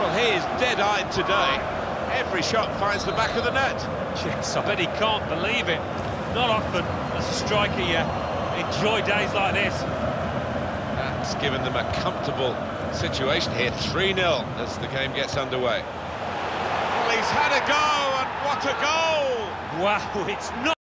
Well, he is dead-eyed today. Every shot finds the back of the net. Yes, I bet he can't believe it. Not often, as a striker, you enjoy days like this. That's given them a comfortable situation here. 3-0 as the game gets underway. Well, he's had a go, and what a goal! Wow, it's not...